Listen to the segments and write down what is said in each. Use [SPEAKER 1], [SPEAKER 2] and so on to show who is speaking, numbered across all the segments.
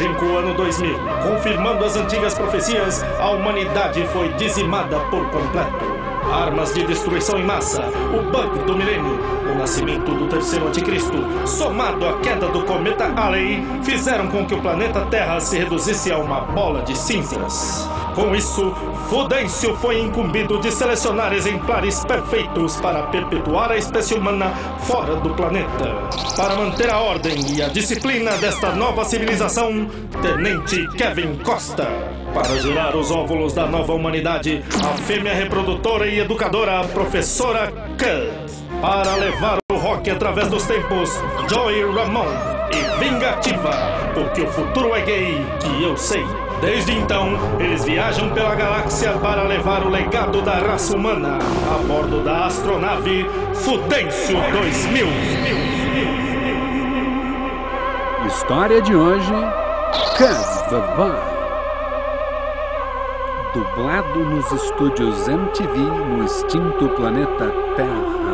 [SPEAKER 1] longínquo ano 2000, confirmando as antigas profecias, a humanidade foi dizimada por completo. Armas de destruição em massa, o bug do milênio, o nascimento do terceiro anticristo, somado à queda do cometa Halley, fizeram com que o planeta Terra se reduzisse a uma bola de cinzas. Com isso, Fudêncio foi incumbido de selecionar exemplares perfeitos para perpetuar a espécie humana fora do planeta. Para manter a ordem e a disciplina desta nova civilização, Tenente Kevin Costa. Para gerar os óvulos da nova humanidade, a fêmea reprodutora e educadora Professora Cut. Para levar o rock através dos tempos, Joy Ramon. E vingativa, porque o futuro é gay, que eu sei. Desde então, eles viajam pela galáxia para levar o legado da raça humana a bordo da astronave Fudêncio 2000.
[SPEAKER 2] História de hoje: Cuz the Vine. Dublado nos estúdios MTV no extinto planeta Terra.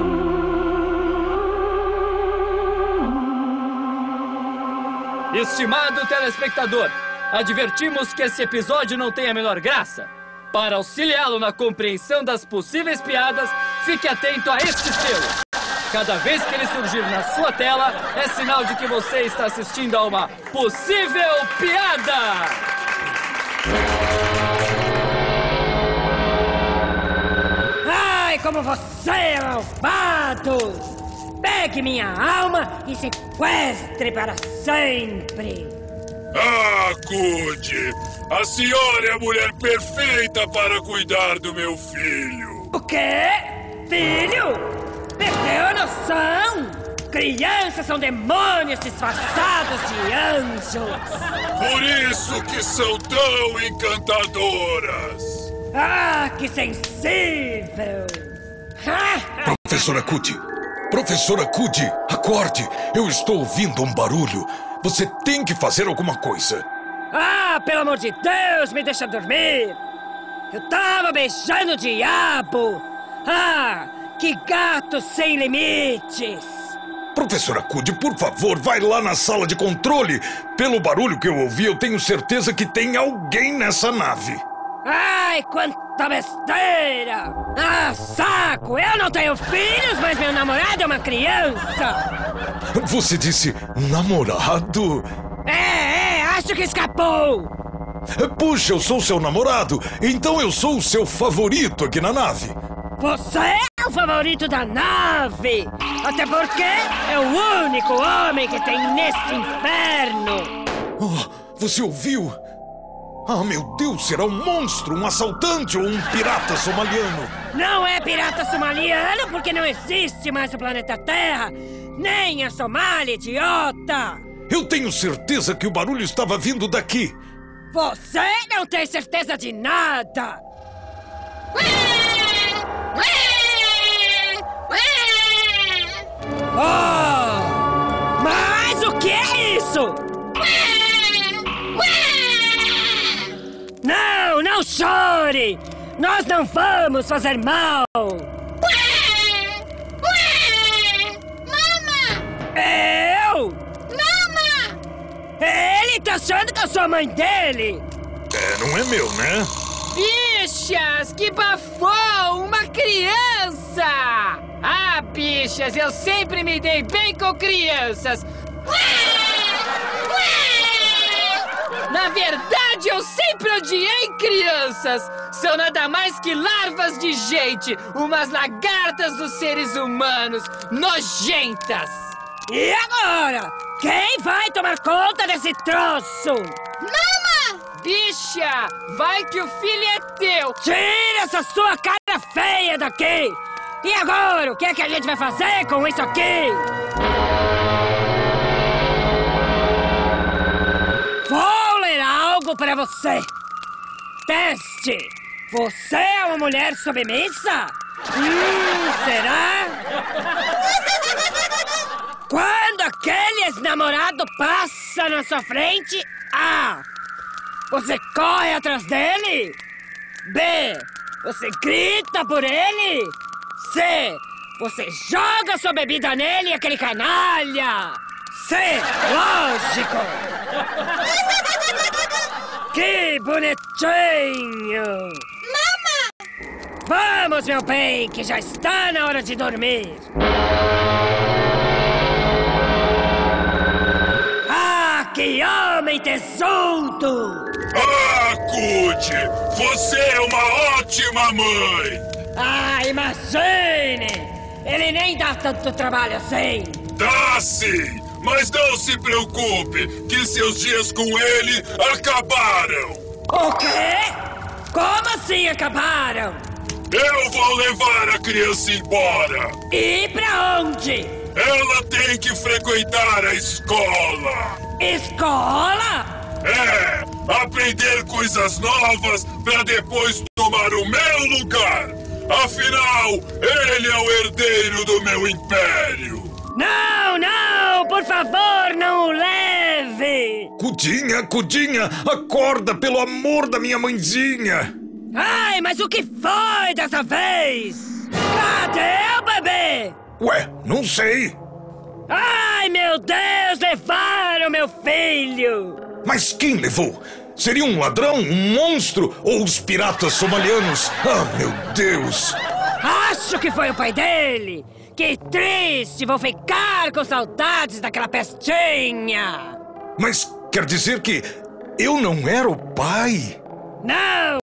[SPEAKER 3] Estimado telespectador, advertimos que esse episódio não tem a menor graça. Para auxiliá-lo na compreensão das possíveis piadas, fique atento a este selo. Cada vez que ele surgir na sua tela, é sinal de que você está assistindo a uma possível piada.
[SPEAKER 4] Como você é malvado! Pegue minha alma e sequestre para sempre!
[SPEAKER 5] Ah, Cude! A senhora é a mulher perfeita para cuidar do meu filho!
[SPEAKER 4] O quê? Filho? Perdeu a noção? Crianças são demônios disfarçados de anjos!
[SPEAKER 5] Por isso que são tão encantadoras!
[SPEAKER 4] Ah, que sensível!
[SPEAKER 5] Professora Cude! Professora Cude, acorde! Eu estou ouvindo um barulho! Você tem que fazer alguma coisa!
[SPEAKER 4] Ah, pelo amor de Deus, me deixa dormir! Eu tava beijando o diabo! Ah, que gato sem limites!
[SPEAKER 5] Professora Cude, por favor, vai lá na sala de controle! Pelo barulho que eu ouvi, eu tenho certeza que tem alguém nessa nave!
[SPEAKER 4] Ai, quanta besteira! Ah, saco! Eu não tenho filhos, mas meu namorado é uma criança!
[SPEAKER 5] Você disse namorado?
[SPEAKER 4] É, é, acho que escapou!
[SPEAKER 5] Puxa, eu sou seu namorado, então eu sou o seu favorito aqui na nave.
[SPEAKER 4] Você é o favorito da nave! Até porque é o único homem que tem neste inferno!
[SPEAKER 5] Oh, você ouviu? Ah, meu Deus, será um monstro, um assaltante ou um pirata somaliano?
[SPEAKER 4] Não é pirata somaliano porque não existe mais o planeta Terra, nem a Somália, idiota!
[SPEAKER 5] Eu tenho certeza que o barulho estava vindo daqui.
[SPEAKER 4] Você não tem certeza de nada! Oh! Mas o que é isso? Chore! Nós não vamos fazer mal! Eu?
[SPEAKER 6] Mama!
[SPEAKER 4] Ele tá achando que eu sou a mãe dele!
[SPEAKER 5] É, não é meu, né?
[SPEAKER 3] Bichas, que bafão! Uma criança! Ah, bichas, eu sempre me dei bem com crianças! Na verdade, eu sempre odiei crianças! São nada mais que larvas de gente, umas lagartas dos seres humanos, nojentas!
[SPEAKER 4] E agora? Quem vai tomar conta desse troço?
[SPEAKER 6] Mama!
[SPEAKER 3] Bicha, vai que o filho é teu!
[SPEAKER 4] Tira essa sua cara feia daqui! E agora, o que é que a gente vai fazer com isso aqui? Para você. Teste. Você é uma mulher submissa? Hum, será? Quando aquele ex-namorado passa na sua frente, A. Você corre atrás dele? B. Você grita por ele? C. Você joga sua bebida nele, aquele canalha? C. Lógico! Aqui, bonitinho!
[SPEAKER 6] Mama!
[SPEAKER 4] Vamos, meu bem, que já está na hora de dormir! Ah, que homem tesudo!
[SPEAKER 7] Ah, Cutie! Você é uma ótima mãe!
[SPEAKER 4] Ah, imagine! Ele nem dá tanto trabalho assim!
[SPEAKER 7] Dá sim! Mas não se preocupe, que seus dias com ele acabaram!
[SPEAKER 4] O quê? Como assim acabaram?
[SPEAKER 7] Eu vou levar a criança embora!
[SPEAKER 4] E pra onde?
[SPEAKER 7] Ela tem que frequentar a escola!
[SPEAKER 4] Escola?
[SPEAKER 7] É, aprender coisas novas para depois tomar o meu lugar. Afinal, ele é o herdeiro do meu império.
[SPEAKER 4] Não, não! Por favor, não o leve!
[SPEAKER 7] Cudinha, Cudinha, acorda pelo amor da minha mãezinha.
[SPEAKER 4] Ai, mas o que foi dessa vez? Cadê o bebê?
[SPEAKER 7] Ué, não sei.
[SPEAKER 4] Ai, meu Deus, levaram meu filho!
[SPEAKER 7] Mas quem levou? Seria um ladrão, um monstro ou os piratas somalianos? Ah, meu Deus!
[SPEAKER 4] Acho que foi o pai dele! Que triste! Vou ficar com saudades daquela pestinha!
[SPEAKER 7] Mas quer dizer que eu não era o pai?
[SPEAKER 4] Não!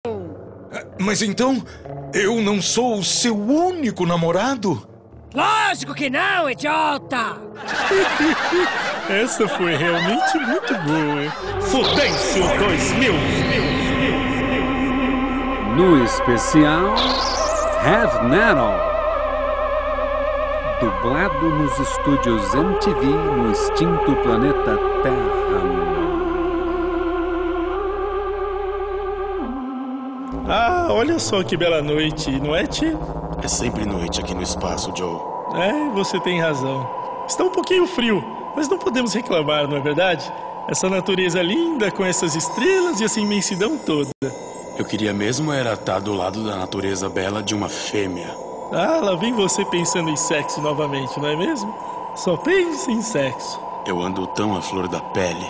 [SPEAKER 7] Mas então, eu não sou o seu único namorado?
[SPEAKER 4] Lógico que não, idiota!
[SPEAKER 8] Essa foi realmente muito boa. Fudêncio 2000.
[SPEAKER 5] No especial Heavy Metal. Dublado nos estúdios MTV no extinto planeta Terra.
[SPEAKER 8] Ah, olha só que bela noite, não é, Tio?
[SPEAKER 9] É sempre noite aqui no espaço, Joe.
[SPEAKER 8] É, você tem razão. Está um pouquinho frio, mas não podemos reclamar, não é verdade? Essa natureza linda com essas estrelas e essa imensidão toda.
[SPEAKER 9] Eu queria mesmo era estar do lado da natureza bela de uma fêmea.
[SPEAKER 8] Ah, lá vem você pensando em sexo novamente, não é mesmo? Só pense em sexo.
[SPEAKER 9] Eu ando tão à flor da pele.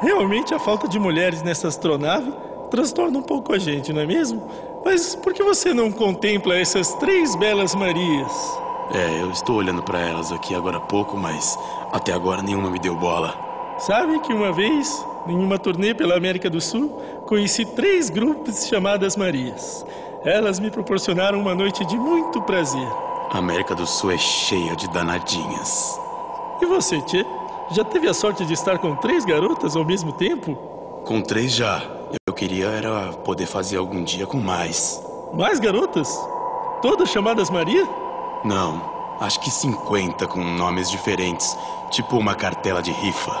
[SPEAKER 8] Realmente a falta de mulheres nessa astronave transtorna um pouco a gente, não é mesmo? Mas por que você não contempla essas três belas Marias?
[SPEAKER 9] É, eu estou olhando para elas aqui agora há pouco, mas até agora nenhuma me deu bola.
[SPEAKER 8] Sabe que uma vez, em uma turnê pela América do Sul, conheci três grupos chamadas Marias. Elas me proporcionaram uma noite de muito prazer.
[SPEAKER 9] A América do Sul é cheia de danadinhas.
[SPEAKER 8] E você, Tchê? Já teve a sorte de estar com três garotas ao mesmo tempo?
[SPEAKER 9] Com três já. Eu queria era poder fazer algum dia com mais.
[SPEAKER 8] Mais garotas? Todas chamadas Maria?
[SPEAKER 9] Não, acho que 50 com nomes diferentes, tipo uma cartela de rifa.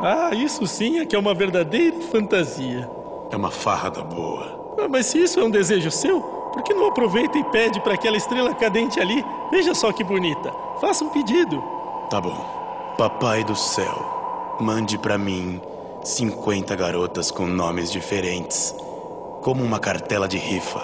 [SPEAKER 8] Ah, isso sim é que é uma verdadeira fantasia.
[SPEAKER 9] É uma farra da boa.
[SPEAKER 8] Ah, mas se isso é um desejo seu, por que não aproveita e pede para aquela estrela cadente ali? Veja só que bonita. Faça um pedido.
[SPEAKER 9] Tá bom. Papai do céu, mande pra mim 50 garotas com nomes diferentes, como uma cartela de rifa.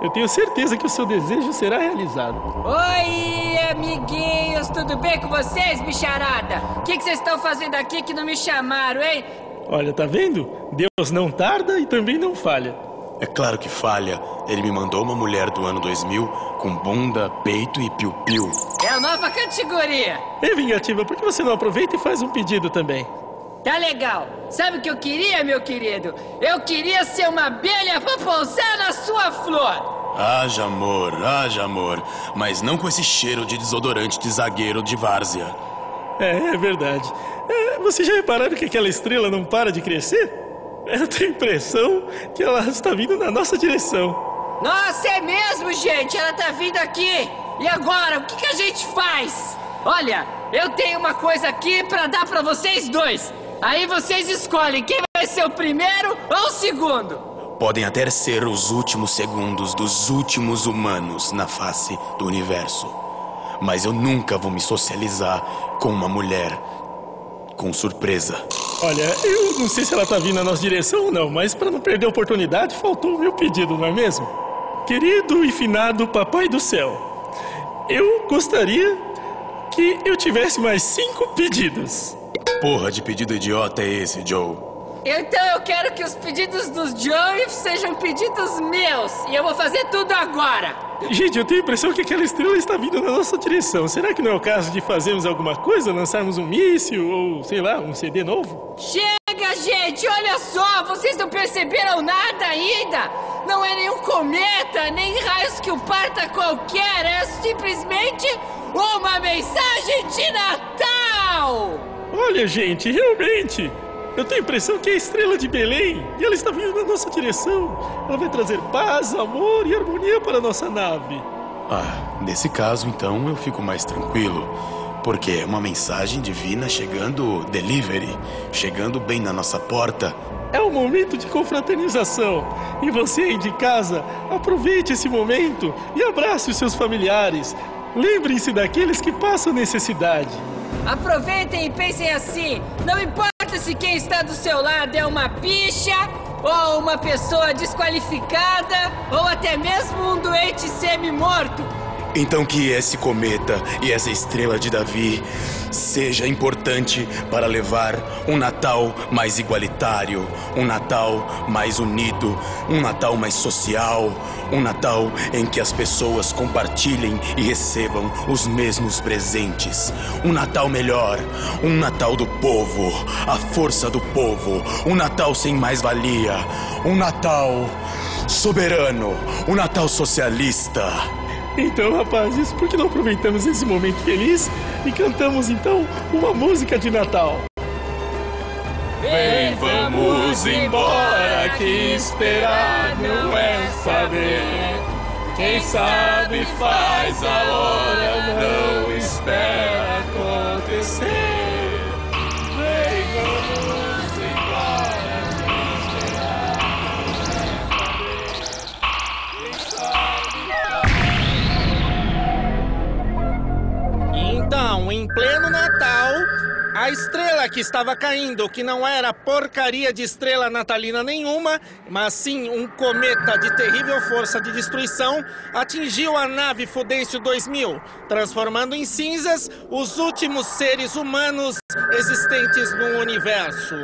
[SPEAKER 8] Eu tenho certeza que o seu desejo será realizado.
[SPEAKER 3] Oi, amiguinhos, tudo bem com vocês, bicharada? O que que vocês estão fazendo aqui que não me chamaram, hein?
[SPEAKER 8] Olha, tá vendo? Deus não tarda e também não falha.
[SPEAKER 9] É claro que falha. Ele me mandou uma mulher do ano 2000 com bunda, peito e piu-piu.
[SPEAKER 3] É a nova categoria.
[SPEAKER 8] Ei, Vingativa, por que você não aproveita e faz um pedido também?
[SPEAKER 3] Tá legal. Sabe o que eu queria, meu querido? Eu queria ser uma abelha pra pousar na sua flor.
[SPEAKER 9] Haja amor, haja amor. Mas não com esse cheiro de desodorante de zagueiro de várzea.
[SPEAKER 8] É, é verdade. É, vocês já repararam que aquela estrela não para de crescer? Eu tenho a impressão que ela está vindo na nossa direção.
[SPEAKER 3] Nossa, é mesmo, gente? Ela tá vindo aqui. E agora, o que, que a gente faz? Olha, eu tenho uma coisa aqui pra dar pra vocês dois. Aí vocês escolhem quem vai ser o primeiro ou o segundo.
[SPEAKER 9] Podem até ser os últimos segundos dos últimos humanos na face do universo. Mas eu nunca vou me socializar com uma mulher com surpresa.
[SPEAKER 8] Olha, eu não sei se ela tá vindo na nossa direção ou não, mas para não perder a oportunidade, faltou o meu pedido, não é mesmo? Querido e finado Papai do Céu, eu gostaria que eu tivesse mais cinco pedidos.
[SPEAKER 9] Porra de pedido idiota é esse, Joe?
[SPEAKER 3] Então eu quero que os pedidos dos Joey sejam pedidos meus. E eu vou fazer tudo agora.
[SPEAKER 8] Gente, eu tenho a impressão que aquela estrela está vindo na nossa direção. Será que não é o caso de fazermos alguma coisa? Lançarmos um míssil ou, sei lá, um CD novo?
[SPEAKER 3] Chega, gente! Olha só! Vocês não perceberam nada ainda! Não é nenhum cometa, nem raios que o parta qualquer. É simplesmente uma mensagem de Natal!
[SPEAKER 8] Olha, gente, realmente. Eu tenho a impressão que é a estrela de Belém e ela está vindo na nossa direção. Ela vai trazer paz, amor e harmonia para a nossa nave.
[SPEAKER 9] Ah, nesse caso, então, eu fico mais tranquilo. Porque é uma mensagem divina chegando delivery, chegando bem na nossa porta.
[SPEAKER 8] É um momento de confraternização. E você aí de casa, aproveite esse momento e abrace os seus familiares. Lembrem-se daqueles que passam necessidade.
[SPEAKER 3] Aproveitem e pensem assim: não importa se quem está do seu lado é uma picha, ou uma pessoa desqualificada, ou até mesmo um doente semi-morto.
[SPEAKER 9] Então que esse cometa e essa estrela de Davi seja importante para levar um Natal mais igualitário, um Natal mais unido, um Natal mais social, um Natal em que as pessoas compartilhem e recebam os mesmos presentes. Um Natal melhor, um Natal do povo, a força do povo, um Natal sem mais-valia, um Natal soberano, um Natal socialista.
[SPEAKER 8] Então, rapazes, por que não aproveitamos esse momento feliz e cantamos então uma música de Natal?
[SPEAKER 10] Vem, vamos embora, que esperar não é saber. Quem sabe faz a hora, não espera acontecer.
[SPEAKER 1] A estrela que estava caindo, que não era porcaria de estrela natalina nenhuma, mas sim um cometa de terrível força de destruição, atingiu a nave Fudêncio 2000, transformando em cinzas os últimos seres humanos existentes no universo.